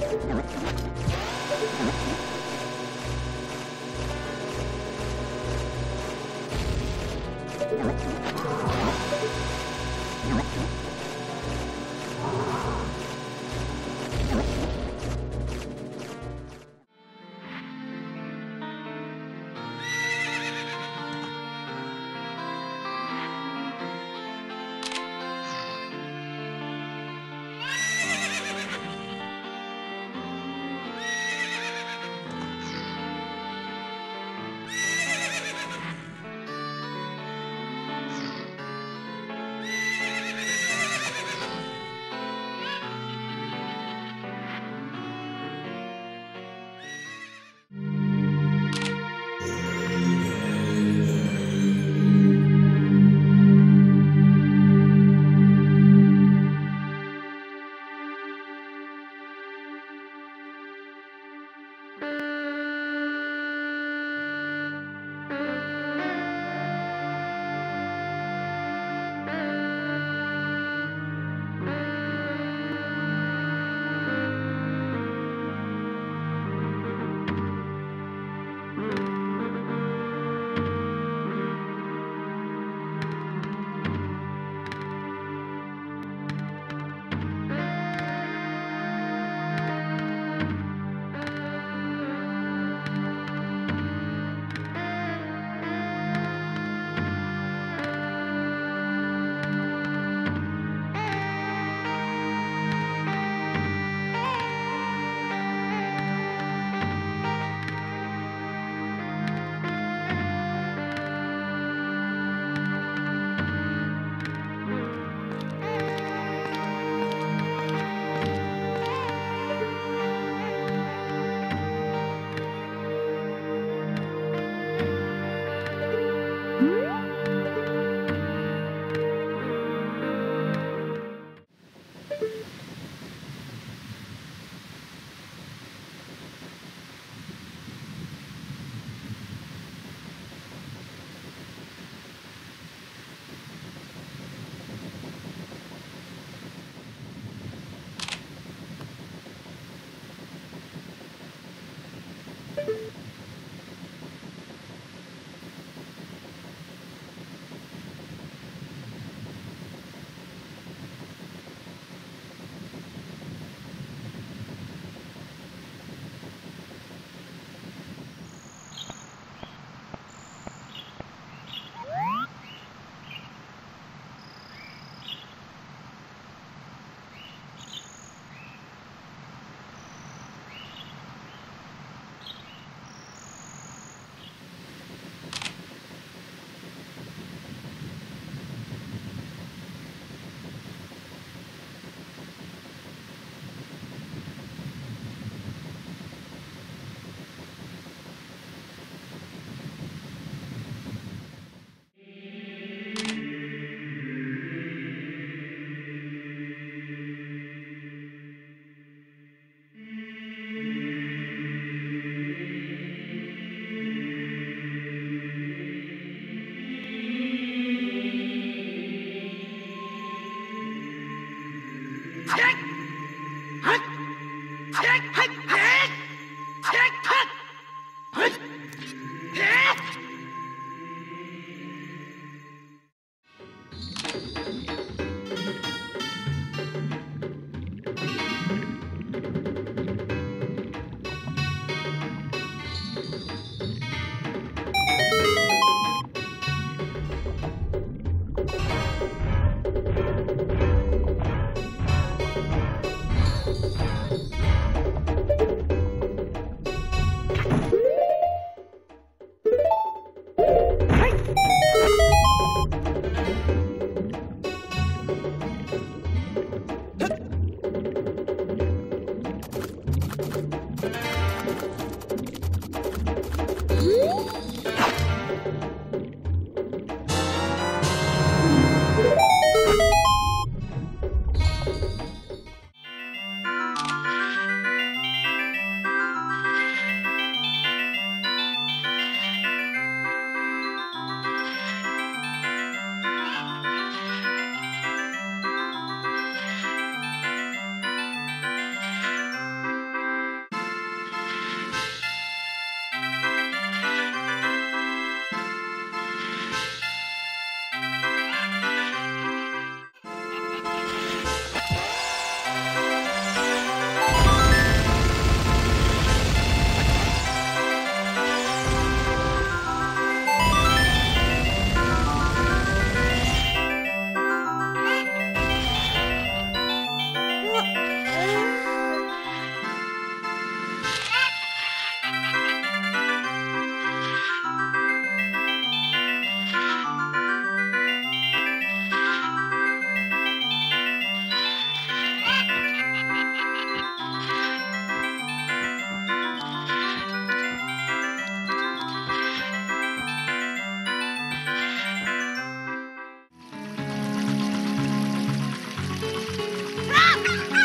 Let's go. Ha ha!